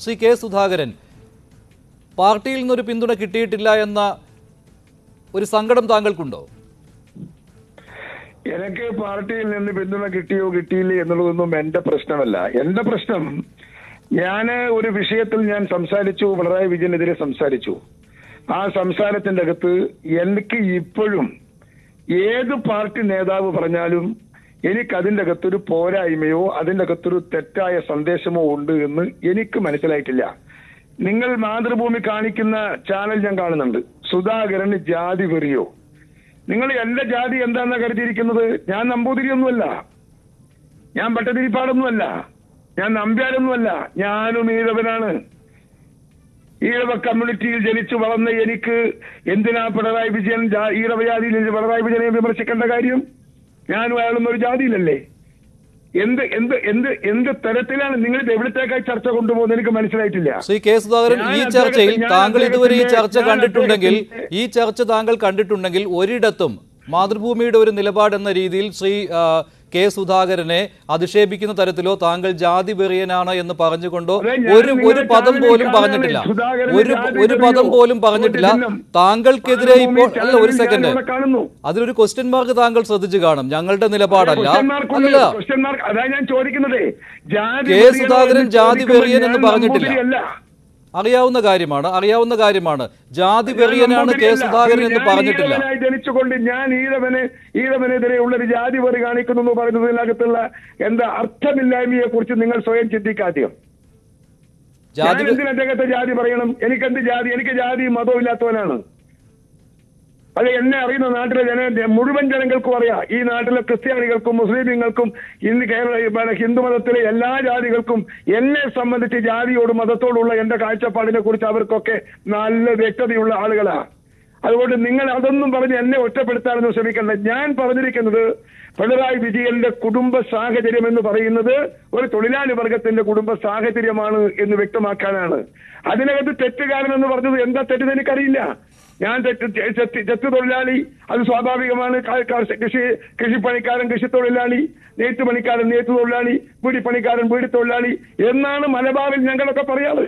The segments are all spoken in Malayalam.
ശ്രീ കെ സുധാകരൻ പാർട്ടിയിൽ നിന്നൊരു പിന്തുണ കിട്ടിയിട്ടില്ല എന്ന ഒരു സങ്കടം താങ്കൾക്കുണ്ടോ? എനിക്ക് പാർട്ടിയിൽ നിന്ന് പിന്തുണ കിട്ടിയോ കിട്ടിയില്ലേ എന്നുള്ളതൊന്നും എന്റെ പ്രശ്നമല്ല. എന്റെ പ്രശ്നം ഞാൻ ഒരു വിഷയത്തിൽ ഞാൻ സംസാരിച്ചു പിണറായി വിജയനെതിരെ സംസാരിച്ചു. ആ സംസാരത്തിന്റെ അകത്ത് എനിക്ക് ഇപ്പോഴും ഏത് പാർട്ടി നേതാവ് പറഞ്ഞാലും എനിക്ക് അതിന്റെ അകത്തൊരു പോരായ്മയോ അതിന്റെ അകത്തൊരു തെറ്റായ സന്ദേശമോ ഉണ്ട് എന്ന് എനിക്ക് മനസ്സിലായിട്ടില്ല. നിങ്ങൾ മാതൃഭൂമി കാണിക്കുന്ന ചാനൽ ഞാൻ കാണുന്നുണ്ട്. സുധാകരൻ ജാതി വെറിയോ. നിങ്ങൾ എന്റെ ജാതി എന്താണെന്ന് കരുതിയിരിക്കുന്നത്? ഞാൻ നമ്പൂതിരിയൊന്നുമല്ല. ഞാൻ പട്ടതിരിപ്പാടൊന്നുമല്ല ഞാൻ നമ്പ്യാരൊന്നുമല്ല. ഞാനും ഈഴവനാണ്. ഈഴവ കമ്മ്യൂണിറ്റിയിൽ ജനിച്ചു വളർന്ന എനിക്ക് എന്തിനാ പിണറായി വിജയൻ ഈഴവ ജാതിയിൽ പിണറായി വിജയനെ വിമർശിക്കേണ്ട കാര്യം? ഞാനും അയാളൊന്നും ഒരു ജാതിയിലല്ലേ? എന്ത് എന്ത് എന്ത് എന്ത് തരത്തിലാണ് നിങ്ങൾ എവിടത്തേക്കായി ചർച്ച കൊണ്ടുപോകുന്നത്? എനിക്ക് മനസ്സിലായിട്ടില്ല. ശ്രീ കെ സുധാകരൻ ഈ ചർച്ചയിൽ താങ്കൾ ഇതുവരെ ഈ ചർച്ച കണ്ടിട്ടുണ്ടെങ്കിൽ ഈ ചർച്ച താങ്കൾ കണ്ടിട്ടുണ്ടെങ്കിൽ ഒരിടത്തും മാതൃഭൂമിയുടെ ഒരു നിലപാട് എന്ന രീതിയിൽ ശ്രീ കെ സുധാകരനെ അധിക്ഷേപിക്കുന്ന തരത്തിലോ താങ്കൾ ജാതി വെറിയനാണ് എന്ന് പറഞ്ഞുകൊണ്ടോ ഒരു ഒരു പദം പോലും പറഞ്ഞിട്ടില്ല ഒരു ഒരു പദം പോലും പറഞ്ഞിട്ടില്ല. താങ്കൾക്കെതിരെ ഇപ്പോൾ അല്ല ഒരു സെക്കൻഡ്. അതിലൊരു ക്വസ്റ്റ്യൻ മാർക്ക് താങ്കൾ ശ്രദ്ധിച്ചു കാണും ഞങ്ങളുടെ നിലപാടല്ല. അല്ല കെ സുധാകരൻ ജാതി വെറിയൻ എന്ന് പറഞ്ഞിട്ടില്ല. അറിയാവുന്ന കാര്യമാണ് അറിയാവുന്ന കാര്യമാണ്. ജാതി വെറിയനാണ് കെ. സുധാകരൻ എന്ന് പറഞ്ഞിട്ടില്ല. ജനിച്ചുകൊണ്ട് ഞാൻ ഈഴവന് ഈഴവനെതിരെ ഉള്ള ഒരു ജാതി വെറി കാണിക്കുന്നു എന്ന് പറയുന്നതിനകത്തുള്ള എന്താ അർത്ഥമില്ലായ്മയെ കുറിച്ച് നിങ്ങൾ സ്വയം ചിന്തിക്കാതെയോ ജാതി വെ- എന്തിനാ അദ്ദേഹത്തെ ജാതി പറയണം? എനിക്കെന്ത് ജാതി? എനിക്ക് ജാതി മതവും ഇല്ലാത്തവനാണ് അത് എന്നെ അറിയുന്ന നാട്ടിലെ ജന മുഴുവൻ ജനങ്ങൾക്കും അറിയാം. ഈ നാട്ടിലെ ക്രിസ്ത്യാനികൾക്കും മുസ്ലിമുകൾക്കും ഇന്ന് കേരള ഹിന്ദുമതത്തിലെ ഹിന്ദു മതത്തിലെ എല്ലാ ജാതികൾക്കും എന്നെ സംബന്ധിച്ച് ജാതിയോട് മതത്തോടുള്ള എന്റെ കാഴ്ചപ്പാടിനെ കുറിച്ച് അവർക്കൊക്കെ നല്ല വ്യക്തതയുള്ള ആളുകളാണ് അതുകൊണ്ട് നിങ്ങൾ അതൊന്നും പറഞ്ഞ് എന്നെ ഒറ്റപ്പെടുത്താനൊന്നും ശ്രമിക്കണ്ട. ഞാൻ പറഞ്ഞിരിക്കുന്നത് പിണറായി വിജയന്റെ കുടുംബ സാഹചര്യം എന്ന് പറയുന്നത് ഒരു തൊഴിലാളി വർഗത്തിന്റെ കുടുംബ സാഹചര്യമാണ് എന്ന് വ്യക്തമാക്കാനാണ്. അതിനകത്ത് തെറ്റുകാരൻ എന്ന് പറഞ്ഞത് എന്താ തെറ്റെന്ന് എനിക്കറിയില്ല. ഞാൻ തെറ്റ് ചെത്ത് തൊഴിലാളി അത് സ്വാഭാവികമാണ് കൃഷി കൃഷിപ്പണിക്കാരൻ കൃഷി തൊഴിലാളി നെയ്ത്ത് പണിക്കാരൻ നെയ്ത്ത് തൊഴിലാളി വീടിപ്പണിക്കാരൻ വീടി തൊഴിലാളി എന്നാണ് മലബാറിൽ ഞങ്ങളൊക്കെ പറയാറ്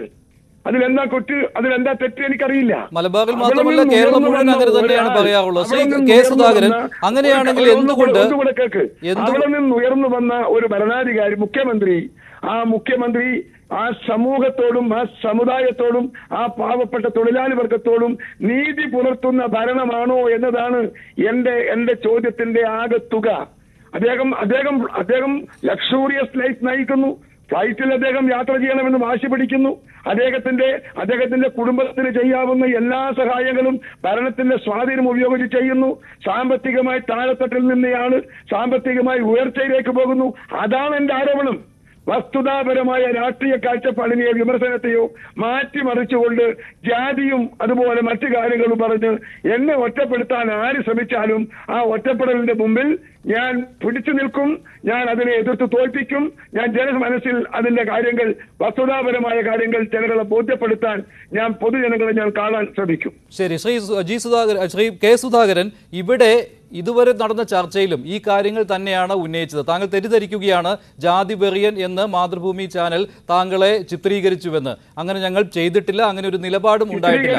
അതിലെന്താ കൊറ്റ് അതിലെന്താ തെറ്റ് എനിക്കറിയില്ല മലബാറിൽ മാത്രമല്ല കേരളം മുഴുവൻ അങ്ങനെ തന്നെയാണ് പറയാറുള്ളത്. ശ്രീ കെ സുധാകരൻ അങ്ങനെയാണെങ്കിൽ എന്തുകൊണ്ട് എന്തു- അവിടെ നിന്ന് ഉയർന്നു വന്ന ഒരു ഭരണാധികാരി മുഖ്യമന്ത്രി. ആ മുഖ്യമന്ത്രി ആ സമൂഹത്തോടും ആ സമുദായത്തോടും ആ പാവപ്പെട്ട തൊഴിലാളി വർഗത്തോടും നീതി പുലർത്തുന്ന ഭരണമാണോ എന്നതാണ് എന്റെ എന്റെ ചോദ്യത്തിന്റെ ആകെ തുക. അദ്ദേഹം അദ്ദേഹം അദ്ദേഹം ലക്ഷൂറിയസ് ലൈഫ് നയിക്കുന്നു. ഫ്ലൈറ്റിൽ അദ്ദേഹം യാത്ര ചെയ്യണമെന്ന് വാശി പിടിക്കുന്നു. അദ്ദേഹത്തിന്റെ അദ്ദേഹത്തിന്റെ കുടുംബത്തിന് ചെയ്യാവുന്ന എല്ലാ സഹായങ്ങളും ഭരണത്തിന്റെ സ്വാധീനം ഉപയോഗിച്ച് ചെയ്യുന്നു. സാമ്പത്തികമായി താഴെത്തട്ടിൽ നിന്നെയാണ് സാമ്പത്തികമായി ഉയർച്ചയിലേക്ക് പോകുന്നു. അതാണ് എന്റെ ആരോപണം. വസ്തുതാപരമായ രാഷ്ട്രീയ കാഴ്ചപ്പാടിനെയോ വിമർശനത്തെയോ മാറ്റിമറിച്ചുകൊണ്ട് ജാതിയും അതുപോലെ മറ്റു കാര്യങ്ങളും പറഞ്ഞ് എന്നെ ഒറ്റപ്പെടുത്താൻ ആര് ശ്രമിച്ചാലും ആ ഒറ്റപ്പെടലിന്റെ മുമ്പിൽ ഞാൻ പിടിച്ചു നിൽക്കും ഞാൻ അതിനെ എതിർത്ത് തോൽപ്പിക്കും. ഞാൻ ജനമനസ്സിൽ അതിന്റെ കാര്യങ്ങൾ വസ്തുതാപരമായ കാര്യങ്ങൾ ജനങ്ങളെ ബോധ്യപ്പെടുത്താൻ ഞാൻ പൊതുജനങ്ങളെ ഞാൻ കാണാൻ ശ്രമിക്കും. ശരി ശ്രീ ജി സുധാകരൻ ശ്രീ കെ സുധാകരൻ ഇവിടെ ഇതുവരെ നടന്ന ചർച്ചയിലും ഈ കാര്യങ്ങൾ തന്നെയാണ് ഉന്നയിച്ചത്. താങ്കൾ തെറ്റിദ്ധരിക്കുകയാണ് ജാതി വെറിയൻ എന്ന് മാതൃഭൂമി ചാനൽ താങ്കളെ ചിത്രീകരിച്ചുവെന്ന്. അങ്ങനെ ഞങ്ങൾ ചെയ്തിട്ടില്ല അങ്ങനെ ഒരു നിലപാടും ഉണ്ടായിട്ടില്ല.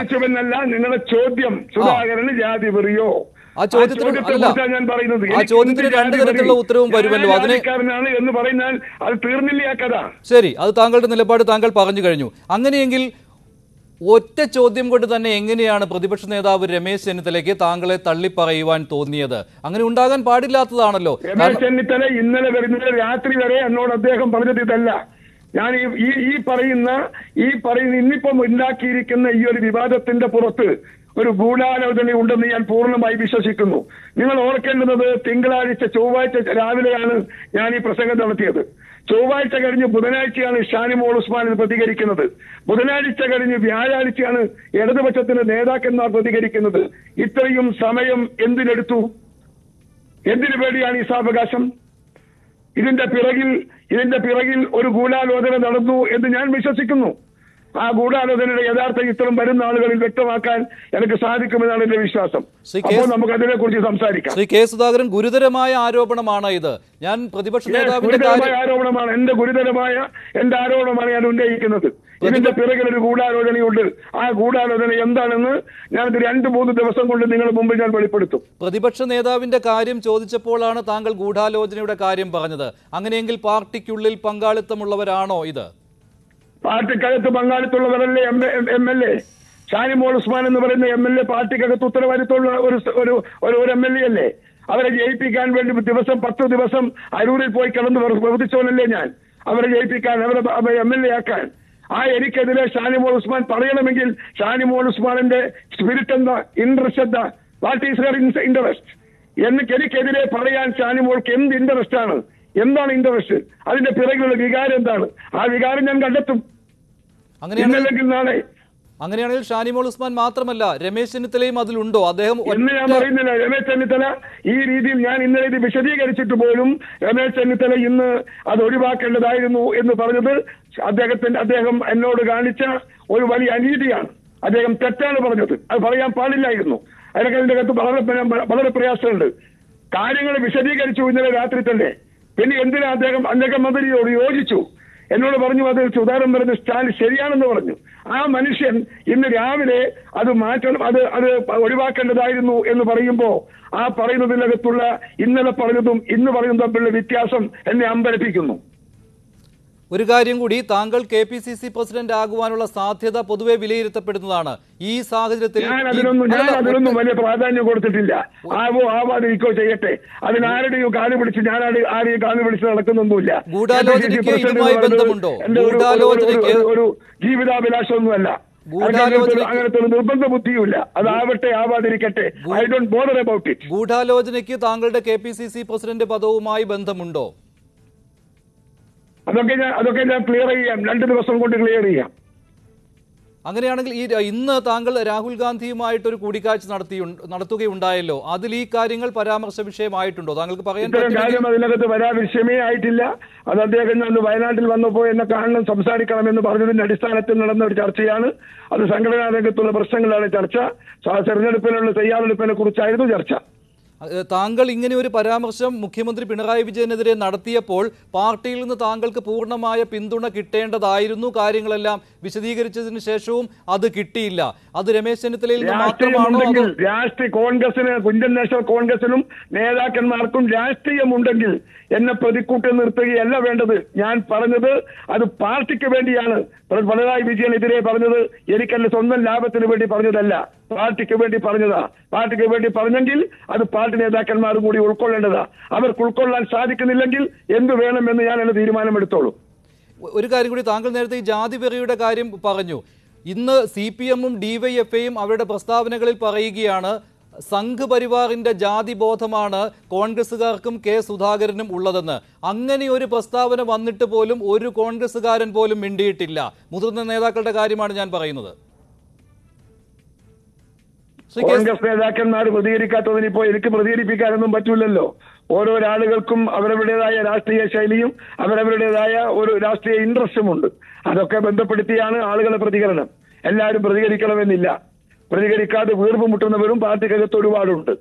നിങ്ങളുടെ ചോദ്യം. സുധാകരന് ജാതി വെറിയോ? ആ ചോദ്യത്തിന് അല്ല. ആ ചോദ്യത്തിന് രണ്ട് തരത്തിലുള്ള ഉത്തരവും വരുമല്ലോ. അതിന് എന്ന് പറഞ്ഞാൽ അത് തീർന്നില്ല കഥ. ശരി അത് താങ്കളുടെ നിലപാട് താങ്കൾ പറഞ്ഞു കഴിഞ്ഞു. അങ്ങനെയെങ്കിൽ ഒറ്റ ചോദ്യം കൊണ്ട് തന്നെ എങ്ങനെയാണ് പ്രതിപക്ഷ നേതാവ് രമേശ് ചെന്നിത്തലയ്ക്ക് താങ്കളെ തള്ളിപ്പറയുവാൻ തോന്നിയത്? അങ്ങനെ ഉണ്ടാകാൻ പാടില്ലാത്തതാണല്ലോ. രമേശ് ചെന്നിത്തല ഇന്നലെ വരുന്നത് രാത്രി വരെ എന്നോട് അദ്ദേഹം പറഞ്ഞത് ഇതല്ല. ഞാൻ ഈ ഈ- പറയുന്ന ഈ പറയുന്ന ഇന്നിപ്പം ഉണ്ടാക്കിയിരിക്കുന്ന ഈ ഒരു വിവാദത്തിന്റെ പുറത്ത് ഒരു ഗൂഢാലോചന ഉണ്ടെന്ന് ഞാൻ പൂർണമായി വിശ്വസിക്കുന്നു. നിങ്ങൾ ഓർക്കേണ്ടുന്നത് തിങ്കളാഴ്ച ചൊവ്വാഴ്ച രാവിലെയാണ് ഞാൻ ഈ പ്രസംഗം നടത്തിയത്. ചൊവ്വാഴ്ച കഴിഞ്ഞ് ബുധനാഴ്ചയാണ് ഷാനിമോൾ ഉസ്മാൻ പ്രതികരിക്കുന്നത്. ബുധനാഴ്ച കഴിഞ്ഞ് വ്യാഴാഴ്ചയാണ് ഇടതുപക്ഷത്തിന്റെ നേതാക്കന്മാർ പ്രതികരിക്കുന്നത്. ഇത്രയും സമയം എന്തിനെടുത്തു? എന്തിനു വേണ്ടിയാണ് ഈ സാവകാശം? ഇതിന്റെ പിറകിൽ ഇതിന്റെ പിറകിൽ ഒരു ഗൂഢാലോചന നടന്നു എന്ന് ഞാൻ വിശ്വസിക്കുന്നു. ആ ഗൂഢാലോചനയുടെ യഥാർത്ഥ ചിത്രം വരുന്ന ആളുകളിൽ വ്യക്തമാക്കാൻ എനിക്ക് സാധിക്കുമെന്നാണ് എന്റെ വിശ്വാസം. അപ്പോൾ നമുക്ക് അതിനെ കുറിച്ച് സംസാരിക്കാം. ശ്രീ കെ സുധാകരൻ ഗുരുതരമായ ആരോപണമാണ് ഇത്. ഞാൻ പ്രതിപക്ഷ നേതാവിന്റെ ആരോപണമാണ്. എന്റെ ഗുരുതരമായ എന്റെ ആരോപണമാണ് ഞാൻ ഉന്നയിക്കുന്നത്. ഇതിന്റെ പിറകിൽ ഒരു ഗൂഢാലോചനയുണ്ട്. ആ ഗൂഢാലോചന എന്താണെന്ന് ഞാൻ രണ്ട് മൂന്ന് ദിവസം കൊണ്ട് നിങ്ങളുടെ മുമ്പിൽ ഞാൻ വെളിപ്പെടുത്തും. പ്രതിപക്ഷ നേതാവിന്റെ കാര്യം ചോദിച്ചപ്പോഴാണ് താങ്കൾ ഗൂഢാലോചനയുടെ കാര്യം പറഞ്ഞത്. അങ്ങനെയെങ്കിൽ പാർട്ടിക്കുള്ളിൽ പങ്കാളിത്തമുള്ളവരാണോ ഇത്? പാർട്ടിക്കകത്ത് പങ്കാളിത്തമുള്ളവരല്ലേ M L A? Shanimol Usman എന്ന് പറയുന്ന എം എൽ എ പാർട്ടിക്കകത്ത് ഉത്തരവാദിത്തമുള്ള ഒരു ഒരു എം എൽ എ അല്ലേ? അവരെ ജയിപ്പിക്കാൻ വേണ്ടി ദിവസം പത്ത് ദിവസം അരൂരിൽ പോയി കിടന്ന് പ്രവർ- പ്രവർത്തിച്ചവനല്ലേ ഞാൻ? അവരെ ജയിപ്പിക്കാൻ അവരെ എം എൽ എ ആക്കാൻ. ആ എനിക്കെതിരെ ഷാനിമോൾ ഉസ്മാൻ പറയണമെങ്കിൽ ഷാനിമോൾ ഉസ്മാനിന്റെ സ്പിരിറ്റ് എന്താ ഇൻട്രസ്റ്റ് എന്താ വാട്ട് ഈസ് ഹർ ഇൻട്രസ്റ്റ് എനിക്ക് എനിക്കെതിരെ പറയാൻ ഷാനിമോൾക്ക് എന്ത് ഇൻട്രസ്റ്റ് ആണ്? എന്താണ് ഇൻട്രസ്റ്റ് അതിന്റെ പിറകിലുള്ള വികാരം എന്താണ്? ആ വികാരം ഞാൻ കണ്ടെത്തും. ഇന്നല്ലെങ്കിൽ നാളെ അങ്ങനെയാണെങ്കിൽ ഷാനിമോൾ ഉസ്മാൻ മാത്രമല്ല രമേശ് ചെന്നിത്തലയും അതിലുണ്ടോ? അദ്ദേഹം എന്ന് ഞാൻ പറയുന്നില്ല. രമേശ് ചെന്നിത്തല ഈ രീതിയിൽ ഞാൻ ഇന്നലെ ഇത് വിശദീകരിച്ചിട്ട് പോലും രമേശ് ചെന്നിത്തല ഇന്ന് അത് ഒഴിവാക്കേണ്ടതായിരുന്നു എന്ന് പറഞ്ഞത് അദ്ദേഹത്തിന്റെ അദ്ദേഹം എന്നോട് കാണിച്ച ഒരു വലിയ അനീതിയാണ്. അദ്ദേഹം തെറ്റാണ് പറഞ്ഞത്. അത് പറയാൻ പാടില്ലായിരുന്നു. അതിനൊക്കെ അതിന്റെ അകത്ത് വളരെ വളരെ പ്രയാസമുണ്ട്. കാര്യങ്ങൾ വിശദീകരിച്ചു ഇന്നലെ രാത്രി തന്നെ. പിന്നെ എന്തിനാ അദ്ദേഹം അദ്ദേഹം മന്ത്രിയോട് യോജിച്ചു? എന്നോട് പറഞ്ഞു അത് ഉദാഹരണം പറഞ്ഞു സ്റ്റാലിൻ ശരിയാണെന്ന് പറഞ്ഞു. ആ മനുഷ്യൻ ഇന്ന് രാവിലെ അത് മാറ്റണം അത് അത് ഒഴിവാക്കേണ്ടതായിരുന്നു എന്ന് പറയുമ്പോ ആ പറയുന്നതിനകത്തുള്ള ഇന്നലെ പറഞ്ഞതും ഇന്ന് പറയുന്നതും തമ്മിലുള്ള വ്യത്യാസം എന്നെ അമ്പരപ്പിക്കുന്നു. ഒരു കാര്യം കൂടി താങ്കൾ K P C C president ആകുവാനുള്ള സാധ്യത പൊതുവെ വിലയിരുത്തപ്പെടുന്നതാണ്. ഈ സാഹചര്യത്തിൽ അതിനൊന്നും വലിയ പ്രാധാന്യം കൊടുത്തിട്ടില്ല. ആവോ ആവാതിരിക്കോ ചെയ്യട്ടെ. അതിനാരുടെയും കാൽ പിടിച്ച് ഞാൻ ആര് ആരെയും കാൽ പിടിച്ച് നടക്കുന്നൊന്നുമില്ല. ഗൂഢാലോചനയ്ക്ക് ഇതുമായി ബന്ധമുണ്ടോ? ഗൂഢാലോചനയ്ക്ക് ഒരു- ജീവിതാഭിലാഷമൊന്നുമല്ല. അങ്ങനത്തെ ഒരു നിർബന്ധ ബുദ്ധിയുമില്ല അതാവട്ടെ ആവാതിരിക്കട്ടെ. I don't bother about it ഗൂഢാലോചനയ്ക്ക് താങ്കളുടെ K P C C president പദവുമായി ബന്ധമുണ്ടോ? അതൊക്കെ ഞാൻ അതൊക്കെ ഞാൻ ക്ലിയർ ചെയ്യാം. രണ്ട് ദിവസം കൊണ്ട് ക്ലിയർ ചെയ്യാം. അങ്ങനെയാണെങ്കിൽ ഈ ഇന്ന് താങ്കൾ രാഹുൽ ഗാന്ധിയുമായിട്ട് ഒരു കൂടിക്കാഴ്ച നടത്തി നടത്തുകയുണ്ടായല്ലോ. അതിൽ ഈ കാര്യങ്ങൾ പരാമർശ വിഷയമായിട്ടുണ്ടോ താങ്കൾക്ക് പറയാൻ ഇത്തരം കാര്യം അതിനകത്ത് വരാൻ വിഷയമേ ആയിട്ടില്ല. അത് അദ്ദേഹം അന്ന് വയനാട്ടിൽ വന്നപ്പോൾ എന്നെ കാണണം സംസാരിക്കണമെന്ന് പറഞ്ഞതിന്റെ അടിസ്ഥാനത്തിൽ നടന്ന ഒരു ചർച്ചയാണ്. അത് സംഘടനാ രംഗത്തുള്ള പ്രശ്നങ്ങളാണ് ചർച്ച. തെരഞ്ഞെടുപ്പിനുള്ള തയ്യാറെടുപ്പിനെ കുറിച്ചായിരുന്നു ചർച്ച. താങ്കൾ ഇങ്ങനെ ഒരു പരാമർശം മുഖ്യമന്ത്രി പിണറായി വിജയനെതിരെ നടത്തിയപ്പോൾ പാർട്ടിയിൽ നിന്ന് താങ്കൾക്ക് പൂർണമായ പിന്തുണ കിട്ടേണ്ടതായിരുന്നു കാര്യങ്ങളെല്ലാം വിശദീകരിച്ചതിന് ശേഷവും അത് കിട്ടിയില്ല. അത് രമേശ് ചെന്നിത്തലയിൽ നിന്ന് മാത്രമാണോ രാഷ്ട്രീയ കോൺഗ്രസിന് ഇന്ത്യൻ നാഷണൽ കോൺഗ്രസിനും നേതാക്കന്മാർക്കും രാഷ്ട്രീയമുണ്ടെങ്കിൽ എന്നെ പ്രതിക്കൂട്ടി നിർത്തുകയല്ല വേണ്ടത്. ഞാൻ പറഞ്ഞത് അത് പാർട്ടിക്ക് വേണ്ടിയാണ്. പിണറായി വിജയനെതിരെ പറഞ്ഞത് എനിക്കെന്റെ സ്വന്തം ലാഭത്തിന് വേണ്ടി പറഞ്ഞതല്ല. പാർട്ടിക്ക് വേണ്ടി പറഞ്ഞതാ. പാർട്ടിക്ക് വേണ്ടി പറഞ്ഞെങ്കിൽ അത് പാർട്ടി നേതാക്കന്മാരും കൂടി ഉൾക്കൊള്ളേണ്ടതാ. അവർക്ക് ഉൾക്കൊള്ളാൻ സാധിക്കുന്നില്ലെങ്കിൽ എന്ത് വേണമെന്ന് ഞാൻ എന്നെ തീരുമാനമെടുത്തോളൂ. ഒരു കാര്യം കൂടി താങ്കൾ നേരത്തെ ഈ ജാതി വെറിയുടെ കാര്യം പറഞ്ഞു. ഇന്ന് സി പി എമ്മും ഡിവൈഎഫ്ഐയും അവരുടെ പ്രസ്താവനകളിൽ പറയുകയാണ് സംഘ് പരിവാറിന്റെ ജാതി ബോധമാണ് കോൺഗ്രസുകാർക്കും കെ സുധാകരനും ഉള്ളതെന്ന്. അങ്ങനെ ഒരു പ്രസ്താവന വന്നിട്ട് പോലും ഒരു കോൺഗ്രസുകാരൻ പോലും മിണ്ടിയിട്ടില്ല. മുതിർന്ന നേതാക്കളുടെ കാര്യമാണ് ഞാൻ പറയുന്നത്. കോൺഗ്രസ് നേതാക്കന്മാർ പ്രതികരിക്കാത്തതിന് ഇപ്പോൾ എനിക്ക് പ്രതികരിപ്പിക്കാനൊന്നും ഓരോ ആളുകൾക്കും അവരവരുടേതായ രാഷ്ട്രീയ ശൈലിയും അവരവരുടേതായ ഒരു രാഷ്ട്രീയ ഇൻട്രസ്റ്റും ഉണ്ട്. അതൊക്കെ ബന്ധപ്പെടുത്തിയാണ് ആളുകളുടെ പ്രതികരണം. എല്ലാവരും പ്രതികരിക്കണമെന്നില്ല. പ്രതികരിക്കാതെ വീർപ്പ് മുട്ടുന്നവരും പാർട്ടിക്കകത്ത് ഒരുപാടുണ്ട്.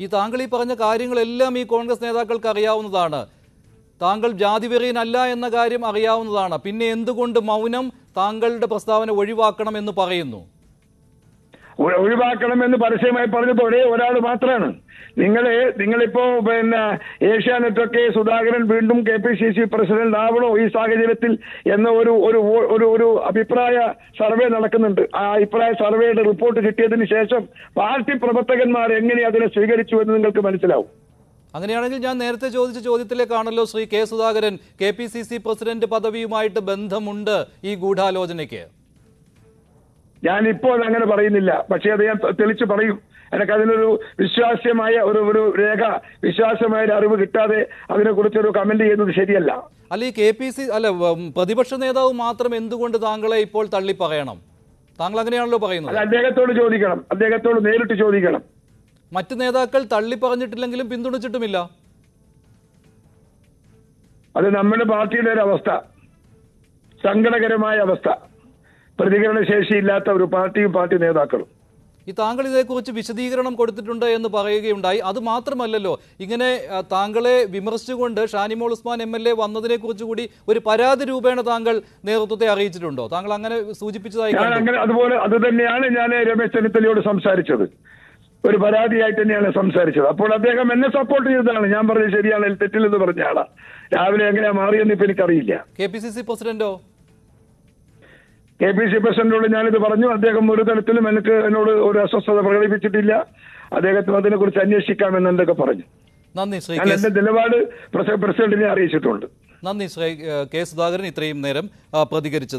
ഈ താങ്കൾ ഈ പറഞ്ഞ കാര്യങ്ങളെല്ലാം ഈ കോൺഗ്രസ് നേതാക്കൾക്ക് അറിയാവുന്നതാണ്. താങ്കൾ ജാതിവെറിയനല്ല എന്ന കാര്യം അറിയാവുന്നതാണ്. പിന്നെ എന്തുകൊണ്ട് മൗനം താങ്കളുടെ പ്രസ്താവന ഒഴിവാക്കണം എന്ന് പറയുന്നു? ഒഴിവാക്കണമെന്ന് പരസ്യമായി പറഞ്ഞപ്പോൾ ഒരേ ഒരാൾ മാത്രമാണ് നിങ്ങളെ നിങ്ങളിപ്പോ പിന്നെ ഏഷ്യാനെറ്റൊക്കെ സുധാകരൻ വീണ്ടും K P C C president ആവണോ ഈ സാഹചര്യത്തിൽ എന്ന ഒരു ഒരു ഒരു അഭിപ്രായ സർവേ നടക്കുന്നുണ്ട്. ആ അഭിപ്രായ സർവേയുടെ റിപ്പോർട്ട് കിട്ടിയതിന് ശേഷം പാർട്ടി പ്രവർത്തകന്മാർ എങ്ങനെ അതിനെ സ്വീകരിച്ചു എന്ന് നിങ്ങൾക്ക് മനസ്സിലാവും. അങ്ങനെയാണെങ്കിൽ ഞാൻ നേരത്തെ ചോദിച്ച ചോദ്യത്തിലേക്കാണല്ലോ Shri K Sudhakaran K P C C president പദവിയുമായിട്ട് ബന്ധമുണ്ട് ഈ ഗൂഢാലോചനയ്ക്ക്. ഞാൻ ഇപ്പോൾ അങ്ങനെ പറയുന്നില്ല. പക്ഷേ അത് ഞാൻ തെളിച്ച് പറയും. എനിക്ക് അതിനൊരു വിശ്വാസ്യമായ ഒരു ഒരു രേഖ വിശ്വാസമായ ഒരു അറിവ് കിട്ടാതെ അതിനെക്കുറിച്ചൊരു കമന്റ് ചെയ്യുന്നത് ശരിയല്ല. അല്ല ഈ കെ പി സി അല്ല പ്രതിപക്ഷ നേതാവ് മാത്രം എന്തുകൊണ്ട് താങ്കളെ ഇപ്പോൾ തള്ളി പറയണം താങ്കൾ അങ്ങനെയാണല്ലോ പറയുന്നത് അദ്ദേഹത്തോട് ചോദിക്കണം. അദ്ദേഹത്തോട് നേരിട്ട് ചോദിക്കണം. മറ്റു നേതാക്കൾ തള്ളി പറഞ്ഞിട്ടില്ലെങ്കിലും പിന്തുണച്ചിട്ടുമില്ല. അത് നമ്മുടെ പാർട്ടിയുടെ ഒരു അവസ്ഥ. സങ്കടകരമായ അവസ്ഥ. പ്രതികരണ ശേഷിയില്ലാത്ത ഒരു പാർട്ടിയും പാർട്ടി നേതാക്കളും. ഈ താങ്കൾ ഇതേക്കുറിച്ച് വിശദീകരണം കൊടുത്തിട്ടുണ്ട് എന്ന് പറയുകയുണ്ടായി. അത് മാത്രമല്ലല്ലോ ഇങ്ങനെ താങ്കളെ വിമർശിച്ചുകൊണ്ട് Shanimol Usman M L A വന്നതിനെ കുറിച്ച് കൂടി ഒരു പരാതി രൂപേണ താങ്കൾ നേതൃത്വത്തെ അറിയിച്ചിട്ടുണ്ടോ? താങ്കൾ അങ്ങനെ സൂചിപ്പിച്ചതായി അങ്ങനെ അതുപോലെ അത് തന്നെയാണ് ഞാൻ രമേശ് ചെന്നിത്തലയോട് സംസാരിച്ചത്. ഒരു പരാതിയായിട്ട് തന്നെയാണ് സംസാരിച്ചത്. അപ്പോൾ അദ്ദേഹം എന്നെ സപ്പോർട്ട് ചെയ്തതാണ്. ഞാൻ പറഞ്ഞത് ശരിയാണ് തെറ്റില്ലെന്ന് പറഞ്ഞ ആളാ. രാവിലെ എങ്ങനെയാ മാറിയെന്ന് ഇപ്പൊ എനിക്കറിയില്ല. കെ പി സി സി പ്രസിഡന്റോ? കെ പി സി പ്രസിഡന്റിനോട് ഞാനിത് പറഞ്ഞു. അദ്ദേഹം ഒരു തരത്തിലും എനിക്ക് എന്നോട് ഒരു അസ്വസ്ഥത പ്രകടിപ്പിച്ചിട്ടില്ല. അദ്ദേഹത്തിന് അതിനെക്കുറിച്ച് അന്വേഷിക്കാമെന്ന് എന്തൊക്കെ പറഞ്ഞു. നന്ദി ശ്രീ ഞാൻ എന്റെ നിലപാട് പ്രസിഡന്റിനെ അറിയിച്ചിട്ടുണ്ട്. നന്ദി ശ്രീ കെ സുധാകരൻ ഇത്രയും നേരം പ്രതികരിച്ചത്.